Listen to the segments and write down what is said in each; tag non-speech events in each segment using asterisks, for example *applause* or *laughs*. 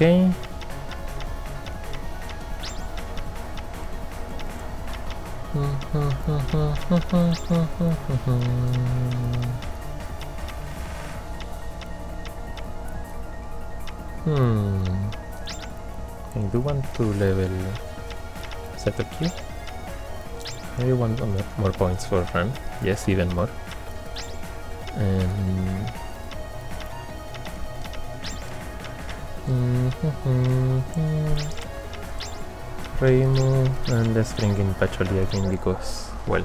Okay. Hmm. I do want to level setup here. Maybe one more, more points for run. Yes, even more. And Reimu and let's bring in Patchouli again because *laughs* well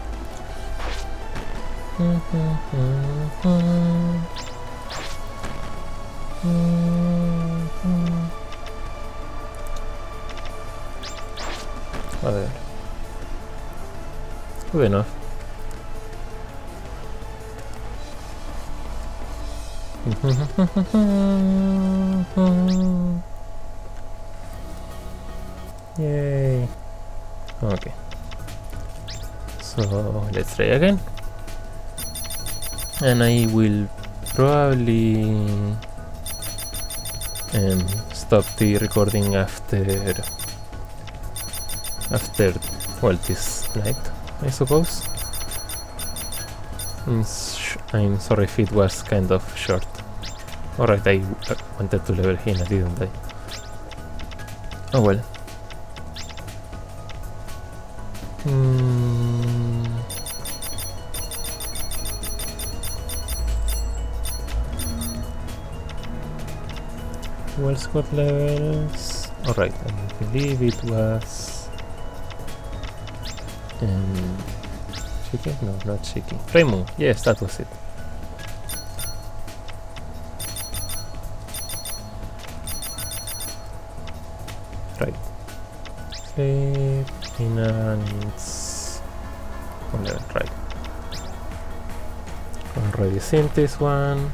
Ver. Good. *laughs* Yay. Okay. So let's try again and I will probably um, stop the recording after after well this night I suppose. I'm, I'm sorry if it was kind of short. Alright I uh, wanted to level him didn't I? Oh well. Mm. 12 squad levels. Alright, I believe it was... Um, chicken? No, not chicken. Fremu! Yes, that was it. Right. Okay, Pina needs... 11, right. Already seen this one.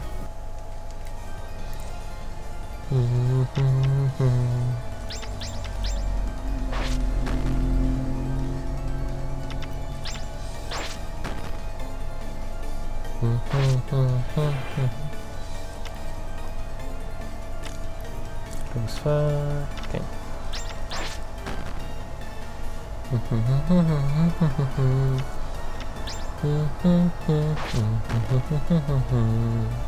Goes *laughs*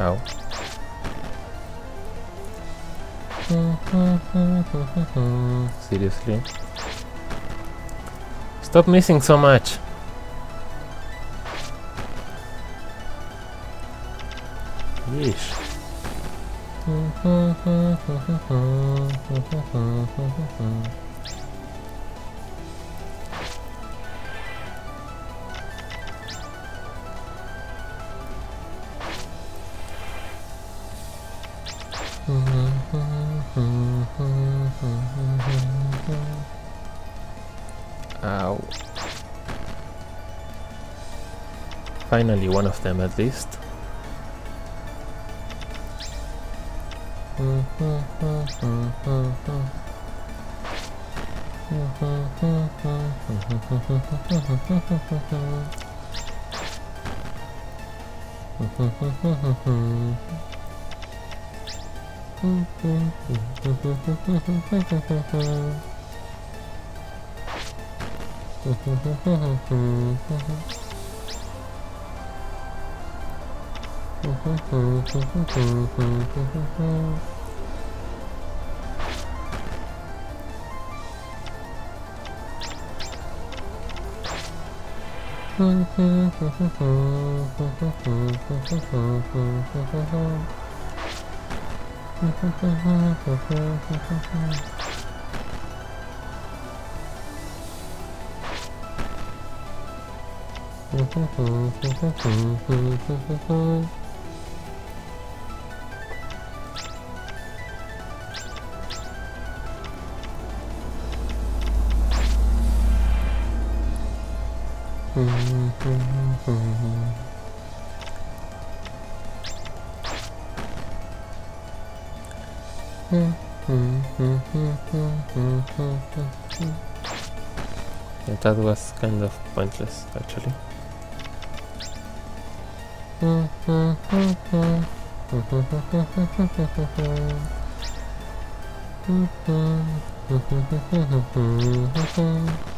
Ow. Seriously? Stop missing so much! Ow. Finally, one of them at least. Mm-hmm. Mm-hmm. *laughs* Yeah, that was kind of pointless actually. *laughs*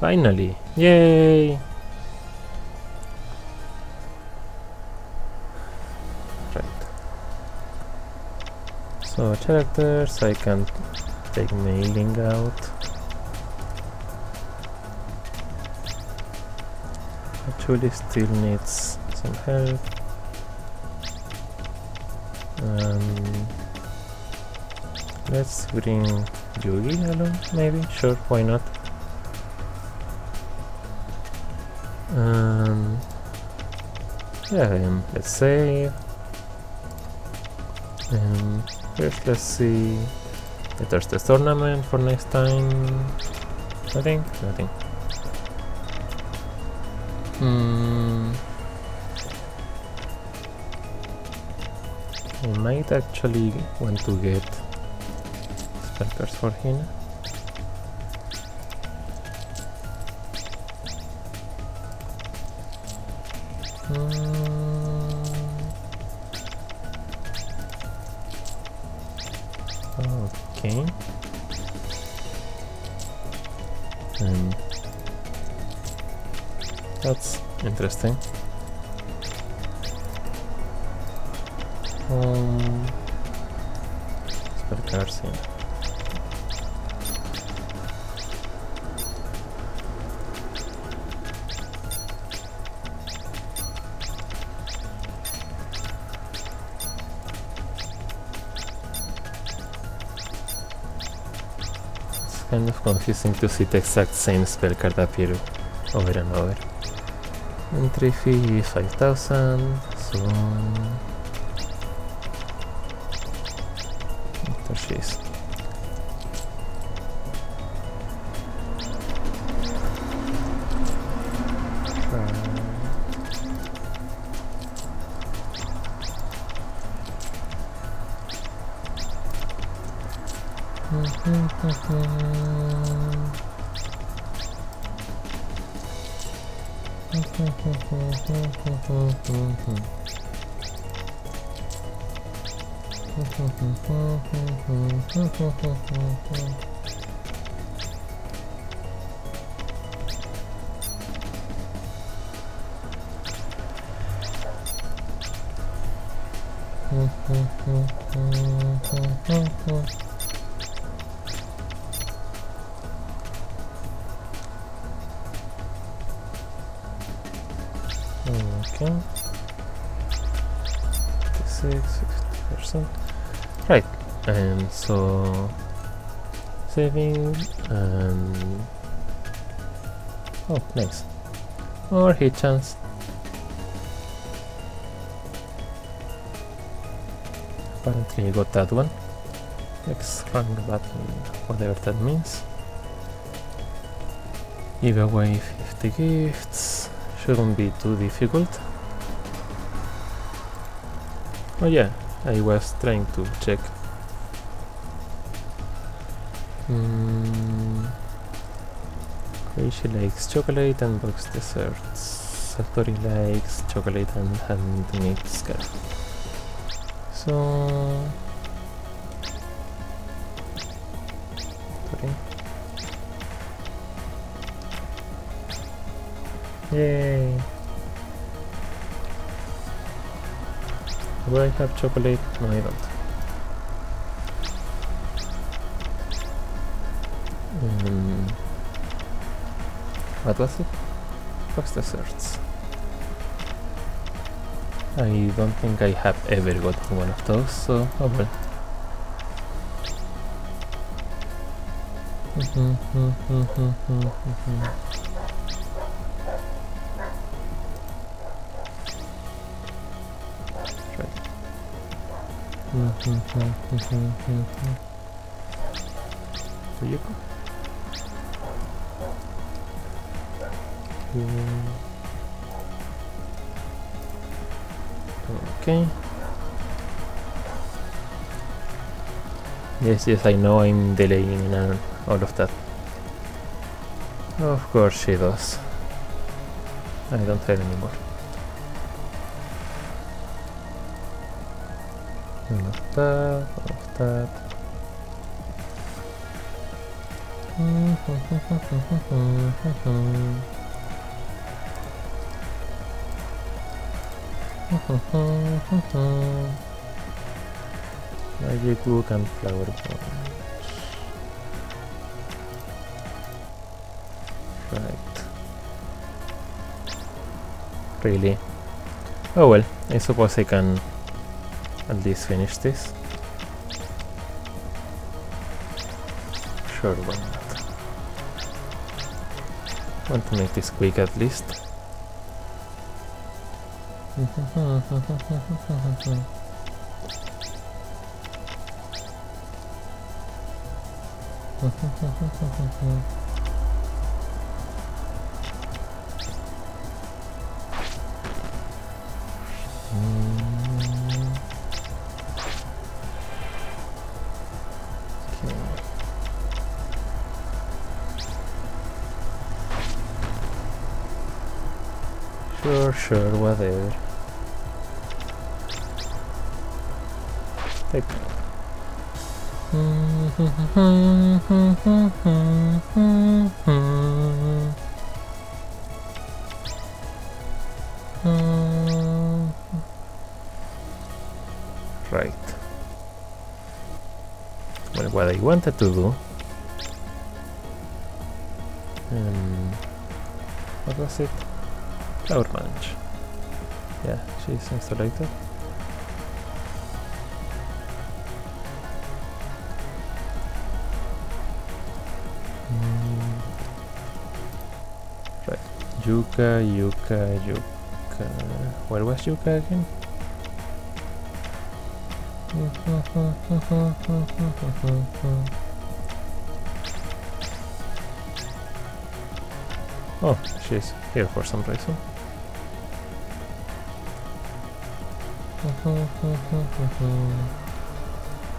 Finally! Yay! So characters, I can take Meiling out. Actually still needs some help. Um, let's bring Yugi along, maybe? Sure, why not? Um, yeah, um, let's save. Um, first, let's see there's this tournament for next time. Nothing? Nothing. Hmm. I might actually want to get spell cards for him. Okay. Um, that's interesting. Um, spell cards in. Kind of confusing to see the exact same spell card appear over and over. Entry fee 5000, so... She is. Mm-hmm. Okay. 56, 60%. Right, and so saving and oh nice. More hit chance. Apparently you got that one. Let's run button whatever that means. Give away 50 gifts. Shouldn't be too difficult oh yeah I was trying to check Mm. Crazy Lakes chocolate and box desserts. Satori likes chocolate and handmade scarf. So. Sorry. Yay! Do I have chocolate? No, I don't. Mm. What was it? Fox desserts. I don't think I have ever gotten one of those, so oh well. right. Okay. Yes, yes, I know I'm delaying and all of that. Of course she does. I don't care anymore. All of that, all of that. Magic book and flower bones. Right. Really? Oh well, I suppose I can at least finish this. Sure, why not? Want to make this quick at least. *laughs* Sure, sure, whatever. Take. Right. Well, what I wanted to do. Um, what was it? Manage. Yeah, she's installed. Mm. Right, Yuka, Yuka, Yuka. Where was Yuka again? *laughs* Oh, she's here for some reason.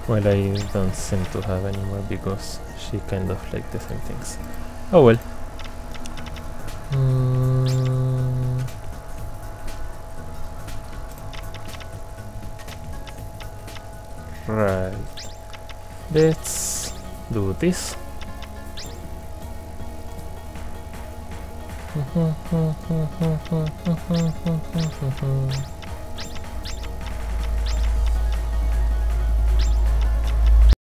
Well, I don't seem to have anymore because she kind of like the same things. Oh well. Mm. Right. Let's do this.